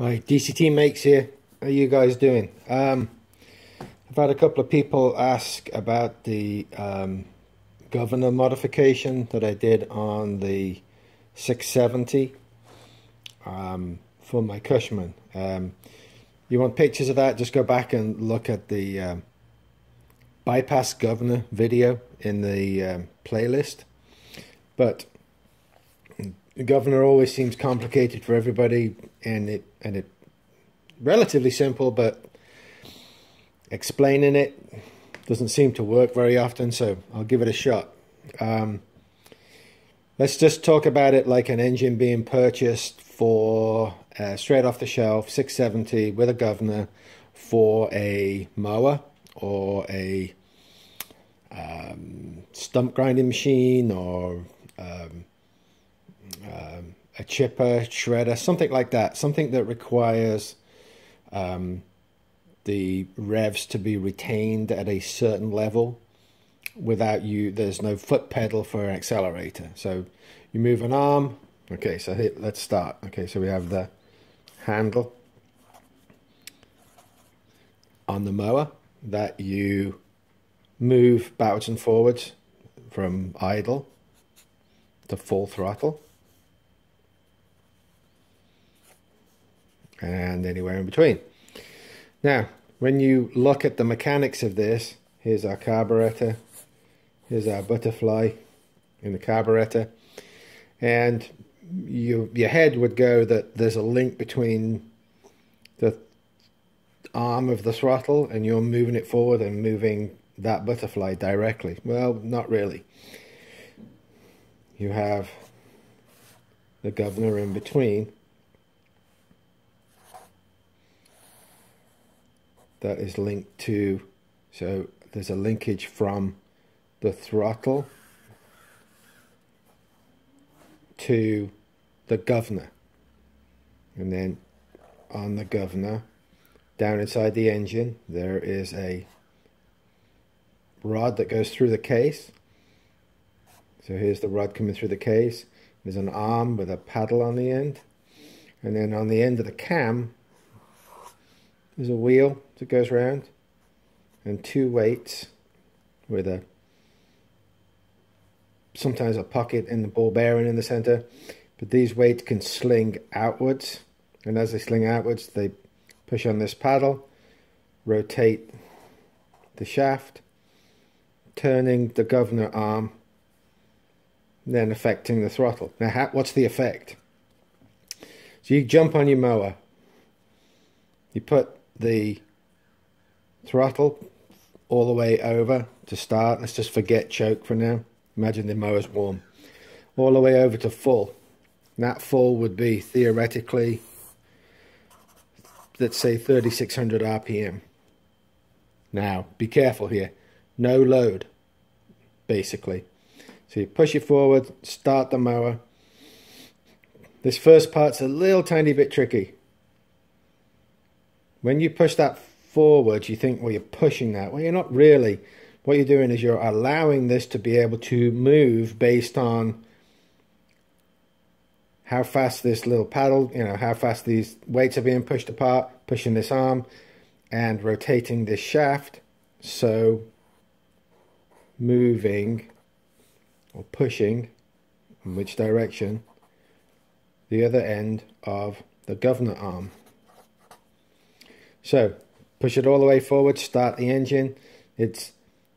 Hi, DCT Makes here. How are you guys doing? Um, I've had a couple of people ask about the um, governor modification that I did on the 670 um, for my Cushman. Um, you want pictures of that? Just go back and look at the um, bypass governor video in the um, playlist. But the governor always seems complicated for everybody, and it and it relatively simple, but explaining it doesn't seem to work very often. So I'll give it a shot. Um, let's just talk about it like an engine being purchased for uh, straight off the shelf, 670 with a governor for a mower or a um, stump grinding machine or um, um, a chipper, shredder, something like that. Something that requires um, the revs to be retained at a certain level without you. There's no foot pedal for an accelerator. So you move an arm. Okay, so here, let's start. Okay, so we have the handle on the mower that you move backwards and forwards from idle to full throttle. And anywhere in between. Now, when you look at the mechanics of this, here's our carburetor, here's our butterfly in the carburetor, and you, your head would go that there's a link between the arm of the throttle and you're moving it forward and moving that butterfly directly. Well, not really. You have the governor in between that is linked to, so there's a linkage from the throttle to the governor. And then on the governor, down inside the engine, there is a rod that goes through the case. So here's the rod coming through the case. There's an arm with a paddle on the end. And then on the end of the cam, there's a wheel that goes round and two weights with a sometimes a pocket in the ball bearing in the center but these weights can sling outwards and as they sling outwards they push on this paddle rotate the shaft turning the governor arm then affecting the throttle. Now how, what's the effect? So you jump on your mower you put the throttle all the way over to start. Let's just forget choke for now. Imagine the mower's warm. All the way over to full. that full would be theoretically, let's say 3600 RPM. Now, be careful here. No load, basically. So you push it forward, start the mower. This first part's a little tiny bit tricky. When you push that forward, you think, well, you're pushing that. Well, you're not really. What you're doing is you're allowing this to be able to move based on how fast this little paddle, you know, how fast these weights are being pushed apart, pushing this arm and rotating this shaft. So moving or pushing in which direction the other end of the governor arm. So push it all the way forward, start the engine. It's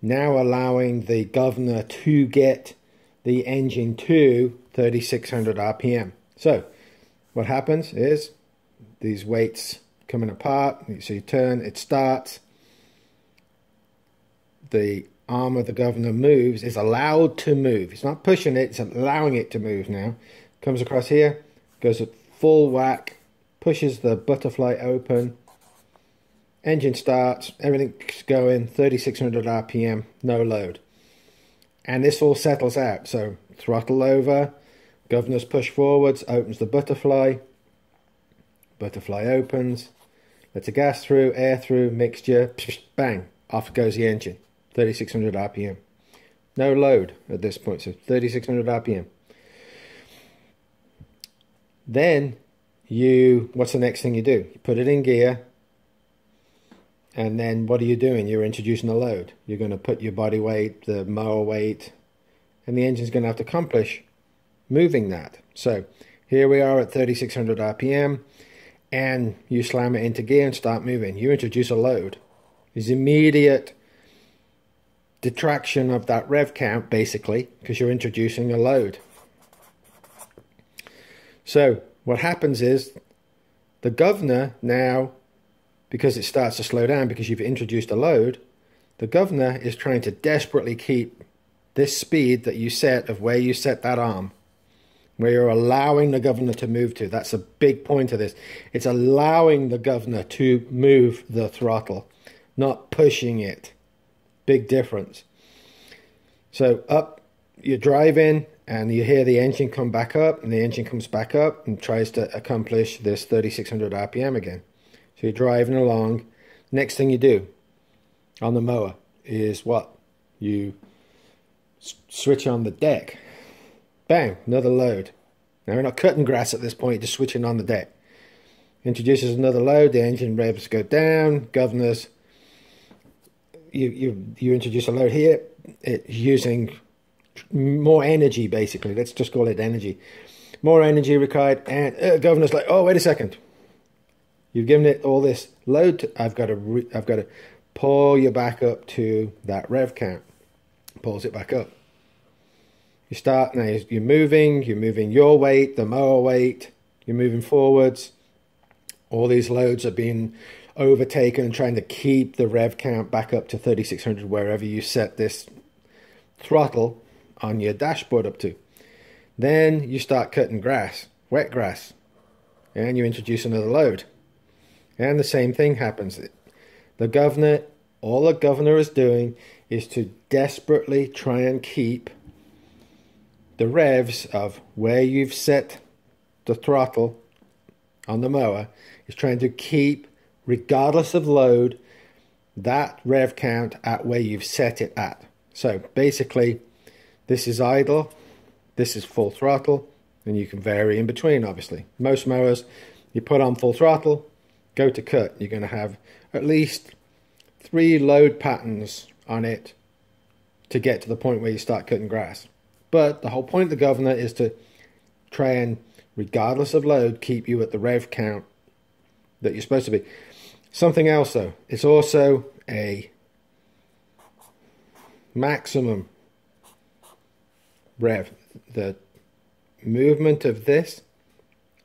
now allowing the governor to get the engine to 3600 RPM. So what happens is these weights coming apart, so you turn, it starts, the arm of the governor moves, is allowed to move. It's not pushing it, it's allowing it to move now. Comes across here, goes at full whack, pushes the butterfly open, engine starts, everything's going, 3600 RPM, no load. And this all settles out. So throttle over, governor's push forwards, opens the butterfly, butterfly opens, lets a gas through, air through, mixture, psh, bang, off goes the engine, 3600 RPM. No load at this point, so 3600 RPM. Then you what's the next thing you do? You put it in gear, and then what are you doing? You're introducing a load. You're going to put your body weight, the mower weight, and the engine's going to have to accomplish moving that. So here we are at 3600 RPM, and you slam it into gear and start moving. You introduce a load. There's immediate detraction of that rev count, basically, because you're introducing a load. So what happens is the governor now, because it starts to slow down because you've introduced a load, the governor is trying to desperately keep this speed that you set of where you set that arm, where you're allowing the governor to move to. That's a big point of this. It's allowing the governor to move the throttle, not pushing it. Big difference. So up, you're driving, and you hear the engine come back up and the engine comes back up and tries to accomplish this 3600 rpm again so you're driving along next thing you do on the mower is what you switch on the deck bang another load now we're not cutting grass at this point just switching on the deck introduces another load the engine revs go down governors you you you introduce a load here it's using more energy, basically. Let's just call it energy. More energy required, and uh, governor's like, oh, wait a second. You've given it all this load. To, I've got to, I've got to pull you back up to that rev count. Pulls it back up. You start now. You're moving. You're moving your weight, the mower weight. You're moving forwards. All these loads are being overtaken and trying to keep the rev count back up to 3600 wherever you set this throttle on your dashboard up to. Then you start cutting grass, wet grass, and you introduce another load. And the same thing happens. The governor, all the governor is doing is to desperately try and keep the revs of where you've set the throttle on the mower is trying to keep, regardless of load, that rev count at where you've set it at. So basically, this is idle, this is full throttle, and you can vary in between, obviously. Most mowers, you put on full throttle, go to cut. You're going to have at least three load patterns on it to get to the point where you start cutting grass. But the whole point of the governor is to try and, regardless of load, keep you at the rev count that you're supposed to be. Something else though, it's also a maximum rev, the movement of this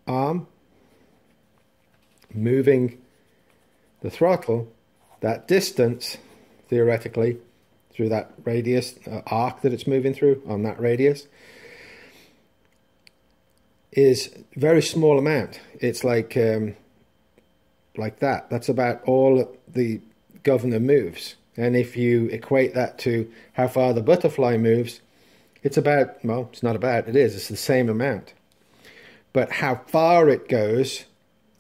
arm moving the throttle that distance theoretically through that radius uh, arc that it's moving through on that radius is very small amount. It's like um, like that. That's about all the governor moves. And if you equate that to how far the butterfly moves it's about, well, it's not about, it is, it's the same amount. But how far it goes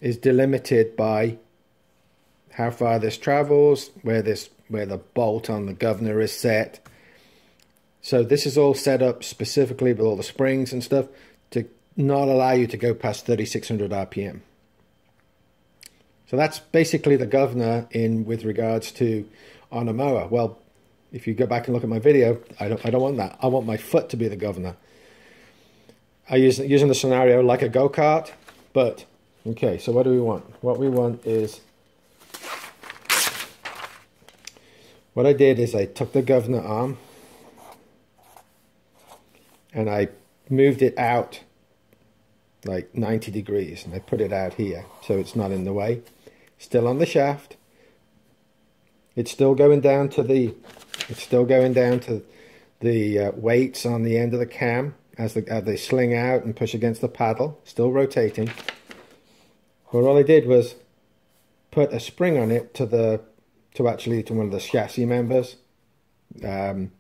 is delimited by how far this travels, where this where the bolt on the governor is set. So this is all set up specifically with all the springs and stuff to not allow you to go past 3600 RPM. So that's basically the governor in with regards to on a mower. Well, if you go back and look at my video, I don't, I don't want that. I want my foot to be the governor. I use using the scenario like a go-kart, but okay, so what do we want? What we want is what I did is I took the governor arm and I moved it out like 90 degrees and I put it out here so it's not in the way. Still on the shaft. It's still going down to the it's still going down to the uh, weights on the end of the cam as, the, as they sling out and push against the paddle, still rotating. But all I did was put a spring on it to the to actually to one of the chassis members, um,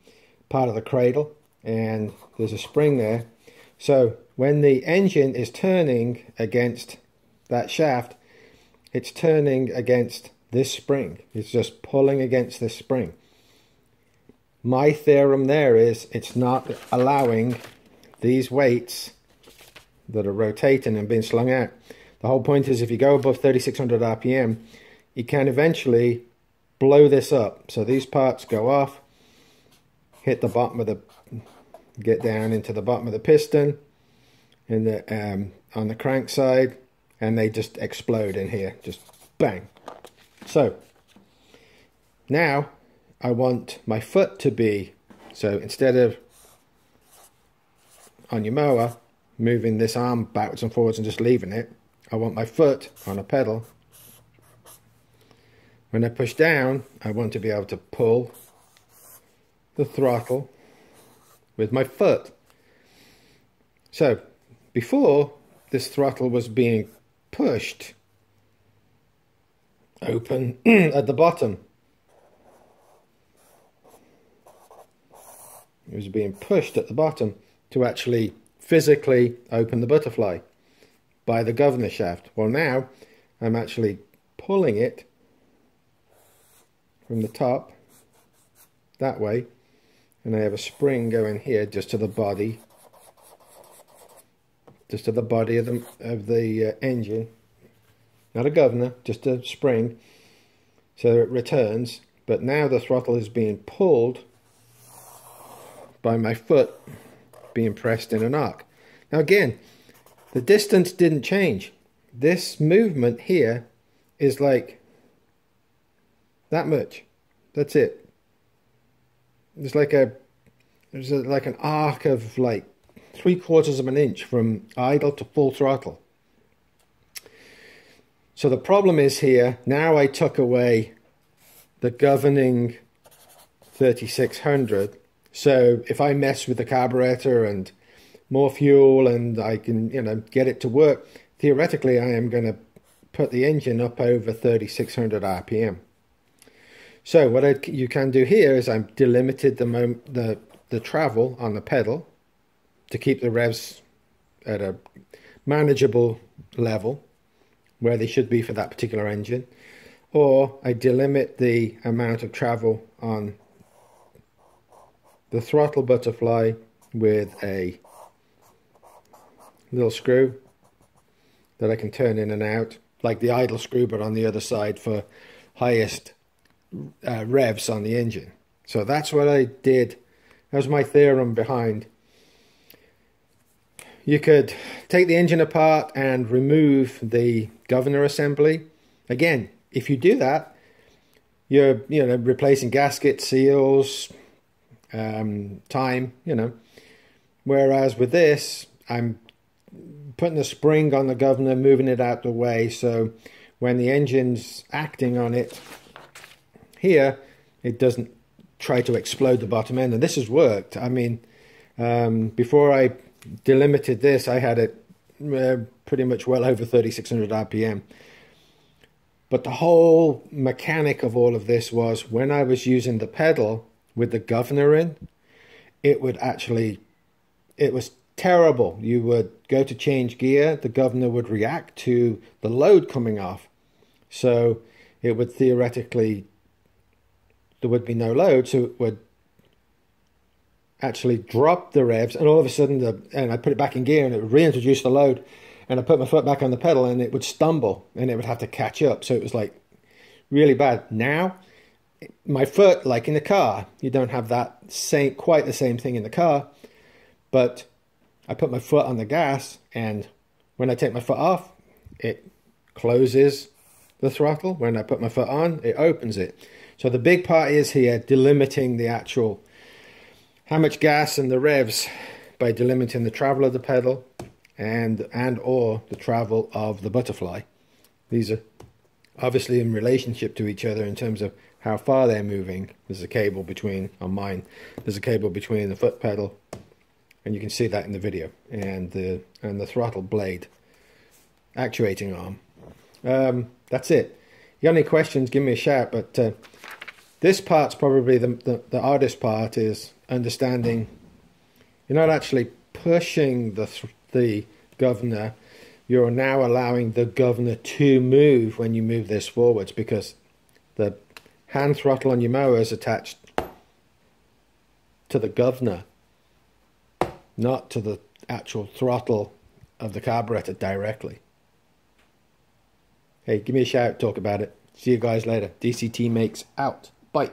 part of the cradle, and there's a spring there. So when the engine is turning against that shaft, it's turning against this spring. It's just pulling against this spring my theorem there is it's not allowing these weights that are rotating and being slung out, The whole point is if you go above 3600 RPM, you can eventually blow this up. So these parts go off, hit the bottom of the, get down into the bottom of the piston in the um, on the crank side, and they just explode in here, just bang. So now I want my foot to be, so instead of on your mower, moving this arm backwards and forwards and just leaving it, I want my foot on a pedal. When I push down, I want to be able to pull the throttle with my foot. So, before this throttle was being pushed open at the bottom. It was being pushed at the bottom to actually physically open the butterfly by the governor shaft. Well now I'm actually pulling it from the top that way and I have a spring going here just to the body just to the body of the, of the uh, engine. Not a governor just a spring. So it returns but now the throttle is being pulled by my foot being pressed in an arc. Now again the distance didn't change. This movement here is like that much. That's it. It's like a there's like an arc of like three quarters of an inch from idle to full throttle. So the problem is here, now I took away the governing 3600. So if I mess with the carburetor and more fuel and I can, you know, get it to work, theoretically I am going to put the engine up over 3600 RPM. So what I, you can do here is I've delimited the, the, the travel on the pedal to keep the revs at a manageable level where they should be for that particular engine. Or I delimit the amount of travel on the throttle butterfly with a little screw that I can turn in and out, like the idle screw, but on the other side for highest uh, revs on the engine. So that's what I did. That was my theorem behind. You could take the engine apart and remove the governor assembly. Again, if you do that, you're you know replacing gaskets, seals, um, time, you know. Whereas with this, I'm putting the spring on the governor, moving it out the way. So when the engine's acting on it here, it doesn't try to explode the bottom end. And this has worked. I mean, um, before I delimited this, I had it uh, pretty much well over 3600 RPM. But the whole mechanic of all of this was when I was using the pedal with the governor in, it would actually, it was terrible. You would go to change gear, the governor would react to the load coming off. So it would theoretically, there would be no load, so it would actually drop the revs, and all of a sudden, the, and I put it back in gear and it would reintroduce the load, and I put my foot back on the pedal and it would stumble and it would have to catch up. So it was like really bad. Now, my foot, like in the car, you don't have that same, quite the same thing in the car, but I put my foot on the gas and when I take my foot off, it closes the throttle. When I put my foot on, it opens it. So the big part is here delimiting the actual how much gas and the revs by delimiting the travel of the pedal and and or the travel of the butterfly. These are obviously in relationship to each other in terms of how far they're moving. There's a cable between on mine. There's a cable between the foot pedal and you can see that in the video. And the and the throttle blade actuating arm. Um, that's it. You got any questions give me a shout. But uh, this part's probably the, the, the hardest part is understanding you're not actually pushing the the governor. You're now allowing the governor to move when you move this forwards because the hand throttle on your mower is attached to the governor not to the actual throttle of the carburetor directly. Hey, give me a shout, talk about it. See you guys later. DCT makes out. Bye.